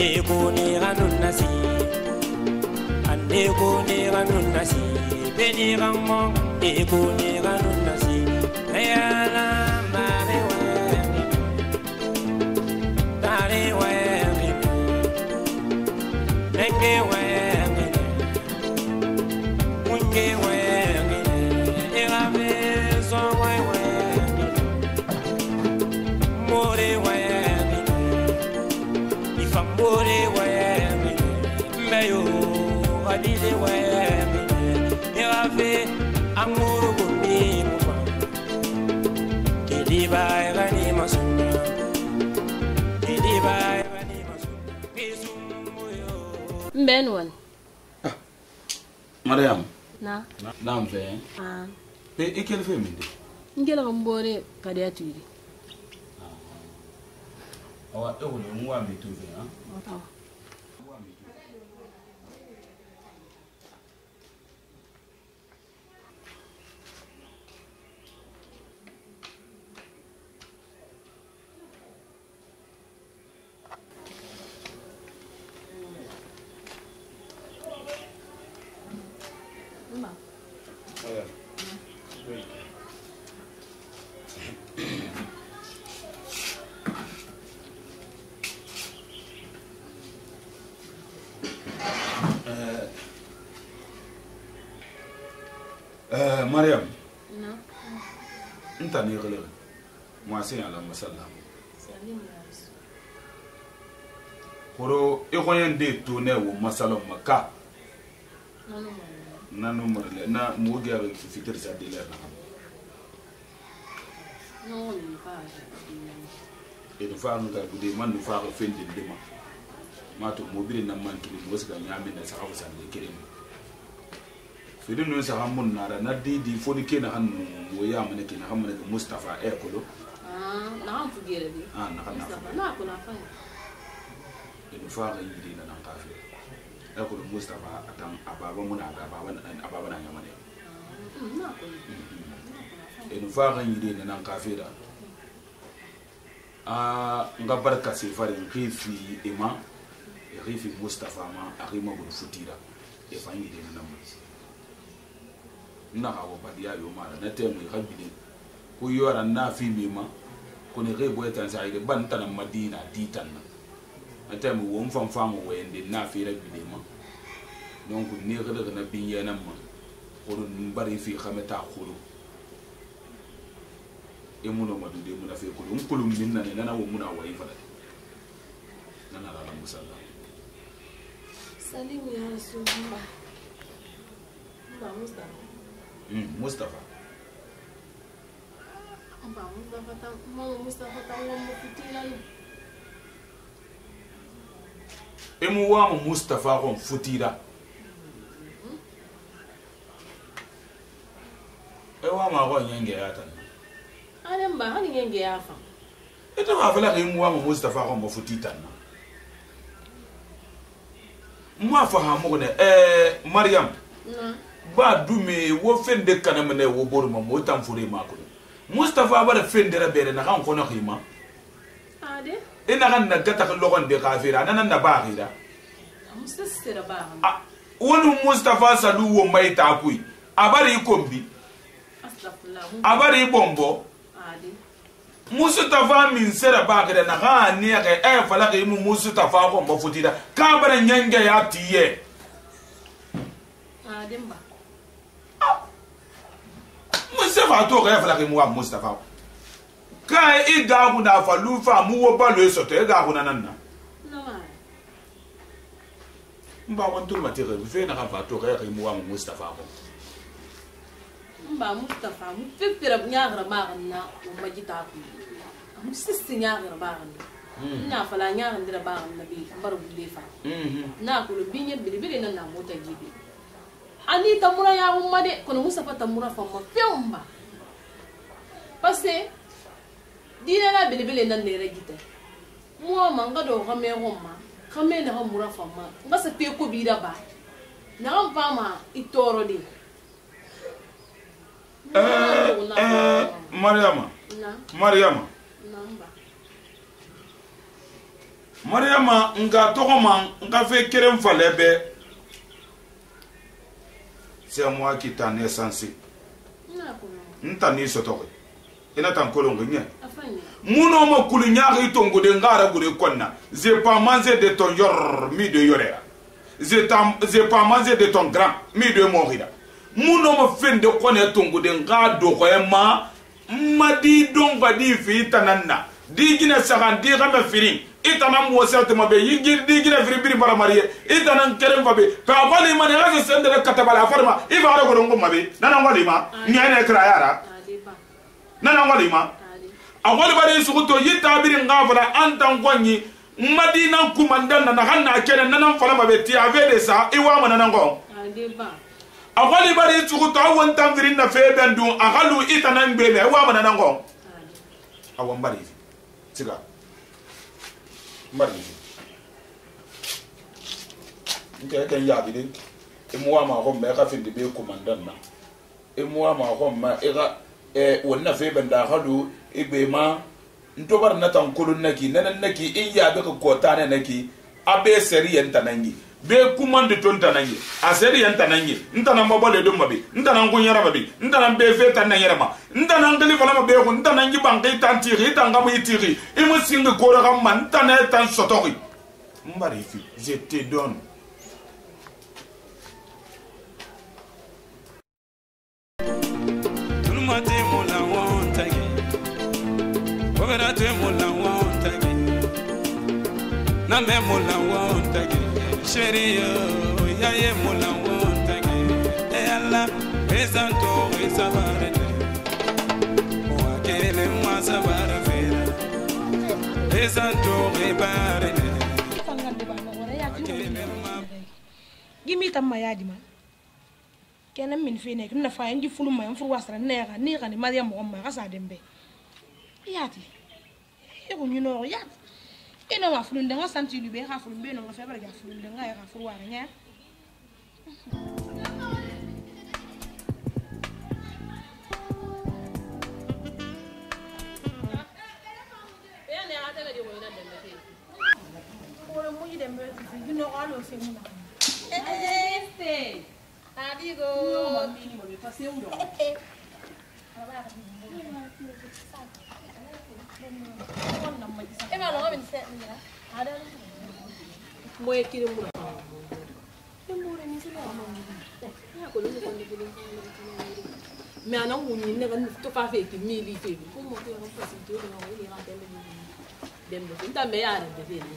Andeko ne ranun nasi Andeko ne ranun nasi Beni ramon Eko ne ranun nasi Reala mare wani Tare wani Nenge wani Munge wani Mbeni wani? Ah. Mariam. Na. Na mfe. Ah. Pe fe minde. Ngela mbore kadi Ah. Awa ewo ni mwa mituzi Euh, euh, Mariam. Non. Une tannée relève. Moi, c'est à la massala. Koro, iroyen de tourner au massala maka. Nanu marle. Na mouge avec fikir sa délai. Non, on ne va pas. Et nous faisons nous garder, nous faisons faire des demandes. ma to mobili na man kili mo sika nyame na saka fusa ne kiri mo fili nun saka mun na da na di di fo ni kena an mo ya mo ne kina ha mo ne mustafa e kolo ah na han fu gere di ah na han na na ko na fa ni fa ga yidi na nan kafi e kolo mustafa atan ababa mun aga ababa na ababa na nyama ne ah, na ko ni mm-hmm. fa ga yidi na nan kafi da a ah, nga barka sefare nkrifi ima rifi mustafa ma arima gun futira e fanyi de na mu na ka wo yo mara na te mu ko yora na fi mi ma ko ne rebo etan sa ban tan madina ditan na na wo mfam fam wo na fi rabile e ma donc ne rede e e na bin yana ma ko dun bari fi khamata khulu e muno madude muna fe ko kulum minna ne nana wo muna wa ifala nana la musalla salimu ya so mba mba mustapha mustapha hmm, ah, mba mustapha ta mama mustapha ta wa mufutila no emu wa mu mustapha ko mfutira ewa ma ko nyenge ya ta ale mba hani nyenge ya fa ita e ma fela ke mu wa mu mustapha ko mfutita na m'a fahamu kɔni ɛɛ mariam ba dume wo fen de kana mene wo bor ma mo tan fure ma ko mustafa ba da fen dera bere na kan kono khima ade ina kan na gata kan logon de kafira nan na ba khira mustafa ba wonu mustafa salu wo mai ta kui abari kombi abari bombo musuta fa min sera ba kada na ha ni ya kai eh fala kai mu musuta fa ko ba futida ka bara nyanga ya tiye ah demba ah. musa fa to kai fala kai mu wa mustafa ka i ga ku na fa lu fa mu wo ba lo e so to e ga ku na nan na mba wan tur ma tere fe na ka fa to kai kai mu wa mustafa ko ba mustafa mu fiftira nyagra maganna o majita ku mu sisti nyagra maganna ina fala nyagra dira maganna bi bar gulle fa hmm. na ku binya bilibili nan na mota gibi ani tamura ya umma de kono mustafa tamura fa ma fiumba parce dina na bilibili nan ne ragita mu ma ngado ga me ma ka me na mura fa ma ngasa pe ko bi da ba na ma itorodin ee ee mariama mariama mariama nka tɔgɔma nka fɛ keren falɛ bɛ c'est moi qui t'en est censé n ta n'i sɔtɔgɔ i na ta n kolongo ɲɛ mun n'o ma kulu ɲaaki tongude nka ara gure kɔnna je pas manger de ton yɔrɔ mi de yɔrɔ ya je pas manger de ton grand mi de mɔgɔ la. munomo fende kone tongude nga dogoye ma ma di donga di fi tananna di gina sagan di game firi itana mosatuma be yigir di gina firi biri bara mariye itana kerem fabe pa bali man ya se sende kata bala farma ifa ara ko ngo mabe nana ngoli ma nyane kra yara nana ngoli ma awali bari suguto yita biri nga fara antan gonyi madina kumanda nana hanna kene nana fala mabe ti ave de sa iwa manana ngo agali bari cugu to awon tangirin na fe ben dun agalu itana ngbeme wa mana nango awon bari siga bari nke ken ya bidin imuwa ma ko me ka findi be komandan na imuwa ma ko e, ma iga e wonna fe ben da agalu igbema ntobar na tankolun naki nanan naki in ya be ko kota naki abe seri yenta nangi bɛɛ kuman de to n tana ye a seri ye n tana ye n tana mɔbɔ le don ma bi n tana n kun yɛrɛ ma bi n tana n bɛɛ fɛ tan na yɛrɛ ma n tana n kelen fana ma bɛɛ kun n tana n jiban k'i tan tiri i tan ka mu i tiri i mu singi kora ka ma n tana e tan sɔtɔki n bari fi je te donne gimi tamma yadima kene min fene kin na fayan ji fulu mayan furu wasara ne ga ni ga ni mariya mo ma ga sa dembe yati e ko nyino ya ina ma fulu ndanga santi lube ga fulu be no ga febar ga fulu ndanga ya ga furu wara nya lo muñi dem be ti you know all of them na este adigo no mi mo le pasé un do Ema no ngabin set ni ya. Ada. Mo ekiri mu. Emure ni sila mo. Ya ko lu ko ni bulu. Me ana wunyi ne ban to fa fe ki mi li fe. Ko mo ko ro fa si do na o ni ra dem. Dem do. Nta me ya dem be ni.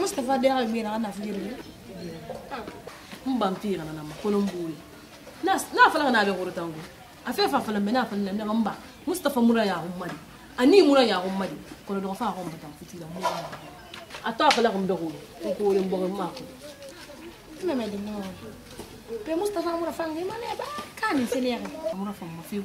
mustapha dera mi na na fili mbampira na makolo mbuli nas na fala na be goro tangu afa fa fala mena fala na mba mustapha mura ya ummadi ani mura ya ummadi ko do fa ko mbata fitila mu ata fala ko mbe goro ko wole mbo ma ko meme dino pe mustapha mura fanga imane ba kan sene ya mura fa mafiu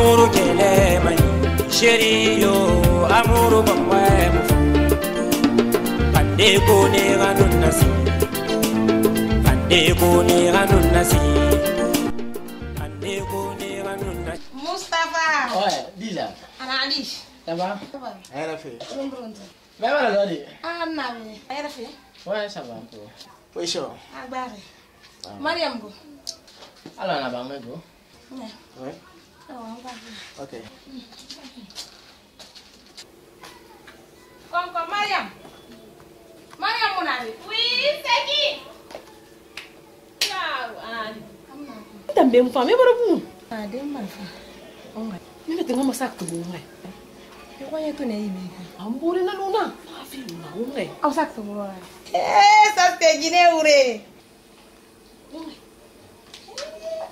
amuru kele mani sheri yo amuru bamba mu pande ko ne ranun nasi pande ko ne ranun nasi pande ko ne ranun nasi Mustafa oye dila ana alish taba taba era fe rumbronto me mara lodi ah na me era fe oye sabanto poisho agbare Mariam go Alana ba mego. Yeah. Ouais. Okay. Come, come, Mariam. Mariam, Munari. Oui, c'est qui? Ciao, Ali. Também me fame b a r a o Ah, deu m a fa. i Onga. Mimi tengo masaku bunga. Ngoya tu nei m e a m b u r i na luna. Afi m a unga. Au saku b u n a i Eh, sa tegine ure. Unga.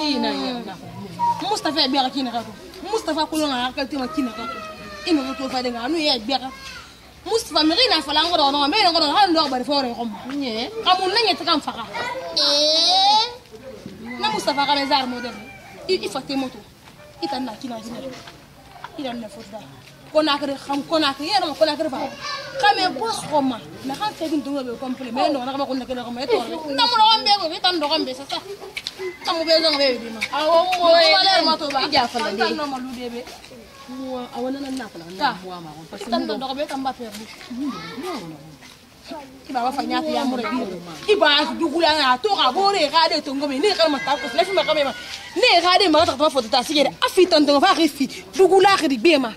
kina yanako mustapha yabyaka kina kako mustapha akolonga yaka tema kina kako inoko tofadenga anu ye yabyaka mustapha miri na fala ngo dono me ngo dono han do bari fore ngom nye kamun nanye takan faka e? na mustapha ka bezar moderne il faut tes motos il t'en a kina kina il en a faute konakiri xam konakiri yɛrɛ ma konakiri ba xame bo sɔgɔma mɛ xam fegin dungo be complet mɛ nɔgɔna xama kun nakiri xama etɔrɔ tamu dɔgɔn be ko bi tan dɔgɔn be sasa tamu be zɔn be bi ma awɔ mo ye ma to ba ja fala de tan nɔma lu de be awɔ nana na fala na wa ma parce que tan dɔgɔn be tan ba perdu kiba b'a fɔ n y'a f'i ye amore bi i b'a dugula a to ka bɔ ne ka de tongo mi ne ka ma taa kɔfɛ ne fi ma ka ma ne ka de ma ka taa fɔ ta sigi dɛ a fi f'a ka fi dugula ka di bɛɛ ma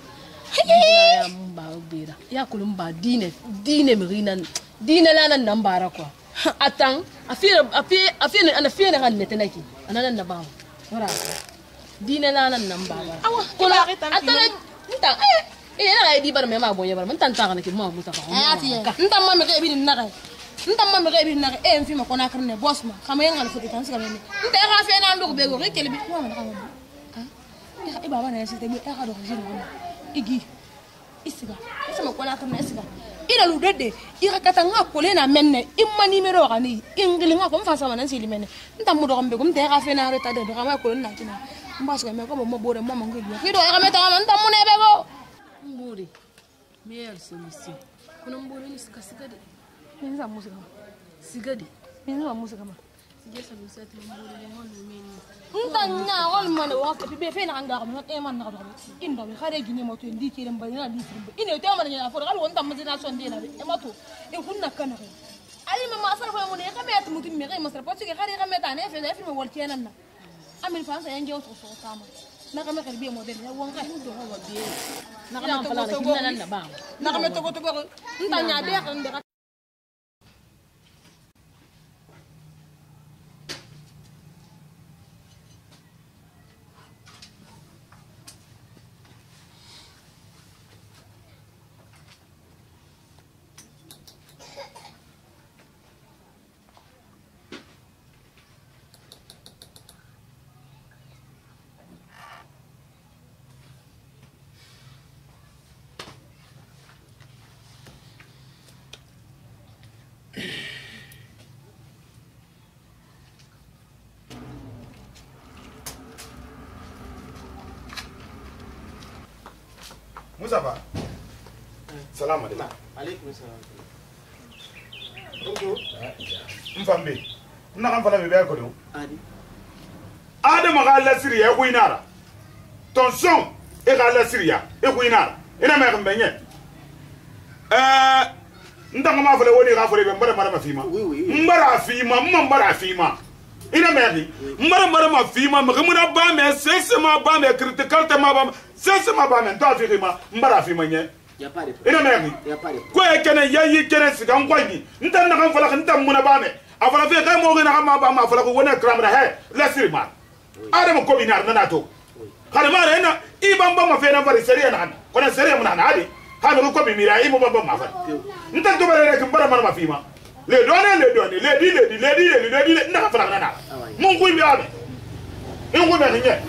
yambabera yakulum ba dine dine mirina dine lana nambara kwa atan afira afira afira ana fira kan netenaki anana nabawa ora dine lana nambara kola atala nta eh eh na di bar me ma bonya bar man tan tan ki ma muta ka nta ma me ke bi na ka nta ma me ke bi na ka e mfi ma kona karne boss ma kama yanga na fukitan sika me nta ka fe na ndo ko be go ke kelbi ko ma na ka ba ah ibaba na site be e ka do ko jiro ko igi isiga isama kola kana isiga ila ludede ira kata nga kole na menne imma nimero gani ingili nga kom fasa mana sili menne nta mudo gambe kom te gafe na reta de gama kole na kina mbas ga me ko mo bore mo mangi dia kido ga meta ma nta mune bego mburi meyer solution kuna mburi ni sikasiga de ni za musika sigadi ni za musika ma ntanna walmane wakati ɓe fe naxangaxam non emannaxaɓaxe in ndawe xare giñemoto ndi ceren mbanena litrembe ine temanaa fo xal wonta masination ndenaɓe emato e xunna kanaxe alima masara fo mone xame yat mutum me xey masara parce que xare xame tane fe da filme wol cenanna amin fan sa yangewo sox soxtama naxame xer biye moderne won xe naxame togo togoxe ntaña ɓe xen ndexa Moussafa. Salam alaikum. Alaikum salam. Bonjour. Mfambe. Mna kan fana bebe yako leo? Adi. Ada maga ala siri ya kui nara. Tonson e ka ala siri ya e kui nara. Ina e me kan benye. Eh nda kama fale woni ka fale be mbara mara mafima. Mbara afima, mbara afima. ina mexi mara mara ma fima mexi muna bame sense ma bame krite kalte ma bame sense ma bame nto afiri ma mbara fima nye ina mexi ko ye kene ya yi kene siga ngwangi nta naxa falaxi nta muna bame a fala fe xe moxi naxa ma bame a falaxi wone kramra he lasiri ma adama kobinar nana to xana mara ena i bambama fe na fari serie naxan kona serie mu naxana adi xanoxi kobi mira i mu bambama fari nta tubarere kin bara mara ma fima le done le done le di le di le di le di le di le na fara na na mun ku bi abi in ku na ni ne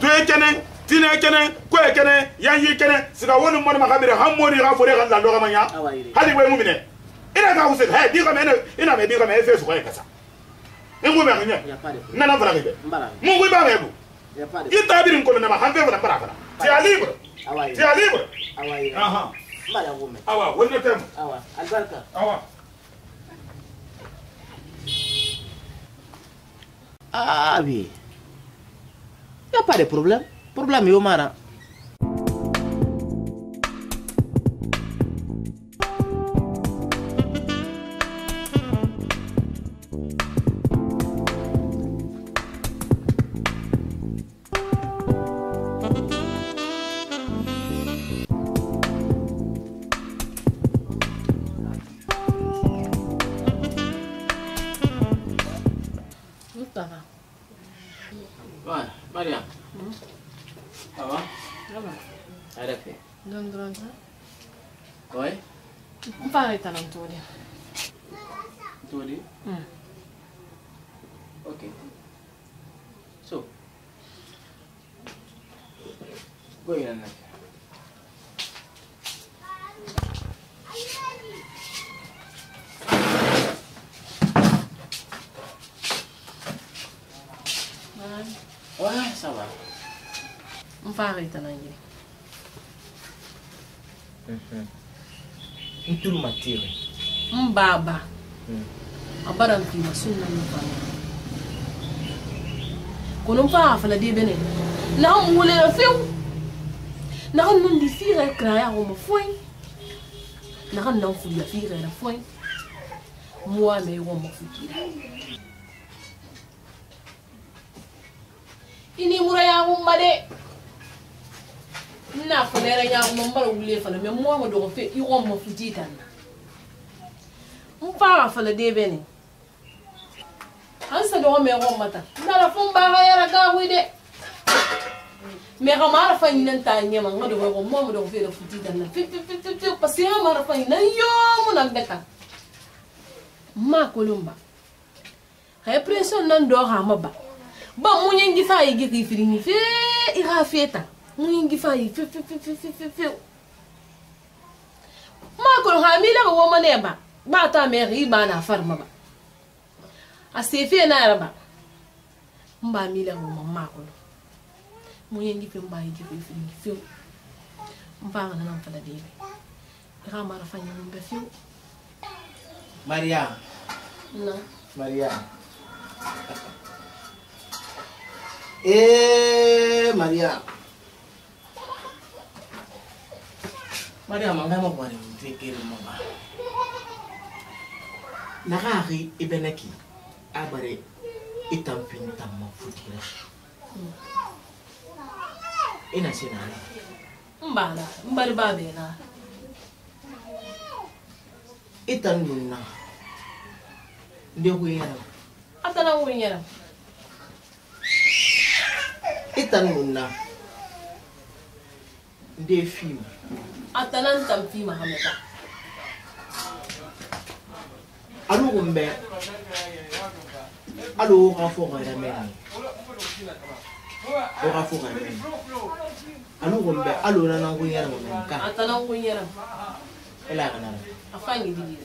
to e kene tine kene ko e kene yan yi kene siga wonu mon ma kabire ham mori ga fore ga la lo ga manya hali we mu mine ina ka usit he di ka mene ina me di ka me fe su ko e kasa in ku na ni ne na na fara ga mun ku ba me bu ita birin ko na ma han fe fara fara fara ti alibre ti alibre awa awa wonno tem awa albarka awa Ah oui. Il n'y a pas de problème. Le Problème, il y Ouais, ça va. On va arrêter mm-hmm. mm. en anglais. Hum. Tout m'attire. Un baba. Hum. Abada mtima sunna mfanya. Kono mpa afana de bene. Na mule fiu. Na mundi fire kraya ho mfoi. Na kan na fuli fire na foi. Moi mais ho mfukira. tura yaŋumma de nna fana yɛrɛ yaŋumma n bara wule fana mɛ mɔɔ ma dɔgɔ fe i ŋɔ ma futi tan na n fara fana de bɛ ne an sa dɔgɔ mɛ ŋɔ ma tan nala fo n b'a ka yɛrɛ gawe de mɛ ka ma ara fa ɲinɛ ta ɲɛma n ka dɔgɔ ŋɔ mɔɔ ma dɔgɔ fe yɛrɛ futi tan na fififififi parce que an ma ara fa ɲinɛ yɔmu na bɛɛ kan n ma kolon ba a ye pression nan dɔ ka ma ba bom mulher fa faz ki firini fe ira feta munyengi fa igi fe fe fe fe fe fe ma ko ha mi la wo ma ne ba bata ta me ri ba a se fe na ra ba mba mi la wo ma ko mba fe mba Maria. Não. Maria. Eh, Maria. Maria, manga mo kwa rin tikir mo ba? Nakaki ibenaki abare itampin tamma futira. Ina sinala. Mbala, mbali babe na. Itan nun na. Hindi ako yun. Ata na ako yun. atalonuna nde fima atalan kam fima hamata alu kumbe alu ka fo ka yɛrɛ mɛn o ka fo ka yɛrɛ mɛn alu kumbe alu nana ko yɛrɛ ma mɛn kan atalan ko yɛrɛ ela kana na afa ngi digi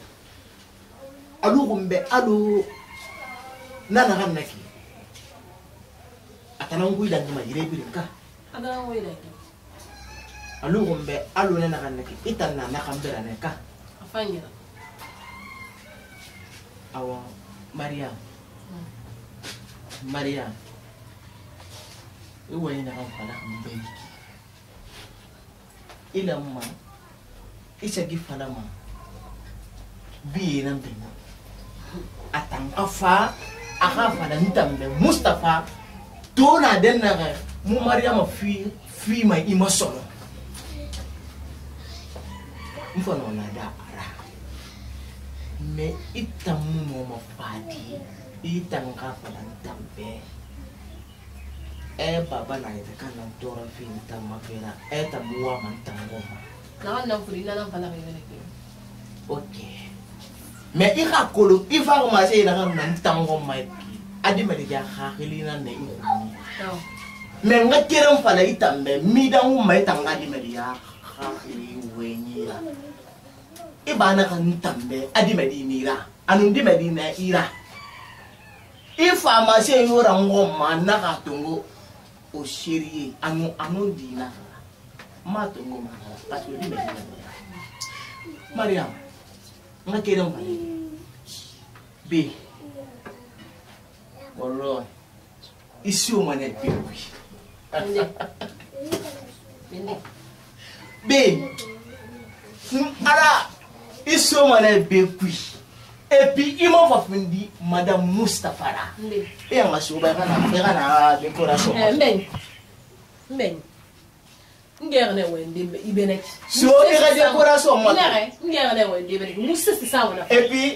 alu kumbe alu nana ka minɛ k'i atana ngoyilange mayire ebirenka alugo mbe alune nakaneke itanna nakamberaneka awa mariam mariam iwani nakamfanakambeiki ilamma isagi falama biyena mbema atanka fa aka fana ntambe mustapha tona den na ga mu ma fi fi mai imasono no na da ara me itam mu mo fadi itam ka falan tambe e baba na ita na tora fi itan mafera e ta muwa man tango ma na wannan furi na nan me ne ke oke me i ka kolo i fa ma se ina na tango ma adi ma de ja hakilina ne i mɛ n ka keren fana i tan bɛ midangu ma i tan ka adimɛdi ya hakili wenyira i b'ana ka n tan bɛ adimɛdi nira ani dimɛdi na ira i faamase yora ngɔ ma na ka tongo o seeri ye anu anu diina n b'a tongo ma parce que dimɛdi na ira mariam n ka keren fana bi wallahi isiyo mwana epekwi be ala isiyo mwana epekwi epi i m'a fɔ fɛn di madame mustapha la e y'an ka sogoba i ka na i ka na décoration. n bɛ yen n bɛ yen n gɛrɛ ne wɛn den i bɛ ne. so i ka décoration ma. n yɛrɛ n gɛrɛ ne wɛn den bɛ ne muso sisan wɛrɛ. et puis.